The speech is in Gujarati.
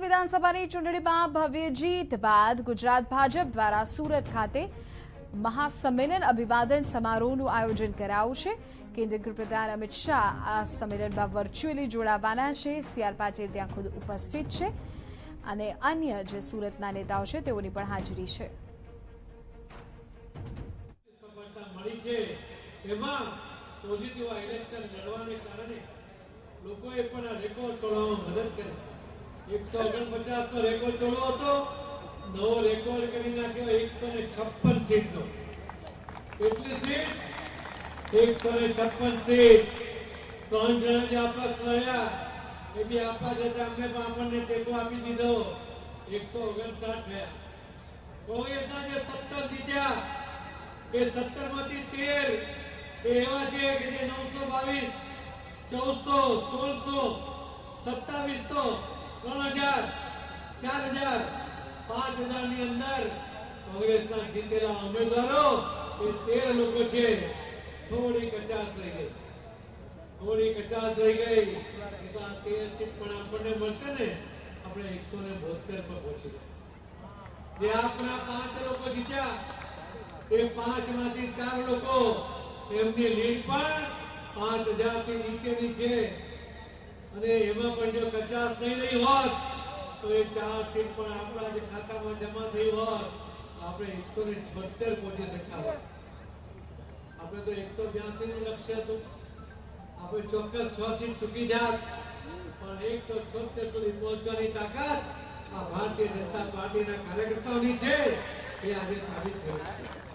વિધાનસભાની ચૂંટણીમાં ભવ્ય જીત બાદ ગુજરાત ભાજપ દ્વારા સુરત ખાતે મહાસંમેલન અભિવાદન સમારોહનું આયોજન કરાયું છે. કેન્દ્રીય ગૃહપ્રધાન અમિત શાહ આ સંમેલનમાં વર્ચ્યુઅલી જોડાવાના છે. સીઆર પાટીલ ત્યાં ખુદ ઉપસ્થિત છે અને અન્ય જે સુરતના નેતાઓ છે તેઓની પણ હાજરી છે. લોકોએ પણ આ રેકોર્ડ તોડવામાં મદદ કરી. એકસો ઓગણપચાસ નો રેકોર્ડ તોડવો હતો. નવો રેકોર્ડ કરી નાખ્યો એકસો ને છપ્પન સીટ નો કેટલી સીટ? એકસો ને છપ્પન સીટ. ત્રણ જણા જે અપક્ષ રહ્યા. એ બી આપવા જતા અમને પણ આપણને ટેકો આપી દીધો. એકસો ઓગણસાઠ થયા. કોંગ્રેસના જે સત્તર જીત્યા, એ સત્તરમાંથી તેર. એ એવા છે કે જે નવસો બાવીસ, ચૌદસો, સોળસો, સત્તાવીસો ત્રણ હજાર, ચાર હજાર, પાંચ હજારની અંદર કોંગ્રેસના જીતેલા ઉમેદવારો એ તેર લોકો છે. થોડી કચાશ રહી ગઈ. થોડી કચાશ રહી ગઈ. આ તેર સીટ પણ આપણને મળશે ને, આપણે એકસો ને બોતેર પર પહોંચી ગયા જે આપણા પાંચ લોકો જીત્યા, એ પાંચમાંથી ચાર લોકો એમની લીડ પણ પાંચ હજારથી નીચેની છે. અને એમાં પણ જો કચાશ થઈ રહી હોત, તો એ ચાર સીટ પણ આપણા જે ખાતામાં જમા થઈ હોત. આપણે એકસો ને છોતેર પહોંચી શકતા હોત. આપણે તો એકસો બ્યાસી નું લક્ષ્ય હતું. આપણે ચોક્કસ છ સીટ ચૂકી જાત. પણ એકસો છોતેર સુધી પહોંચવાની તાકાત આ ભારતીય જનતા પાર્ટીના કાર્યકર્તાઓની છે. એ આજે સાબિત થયું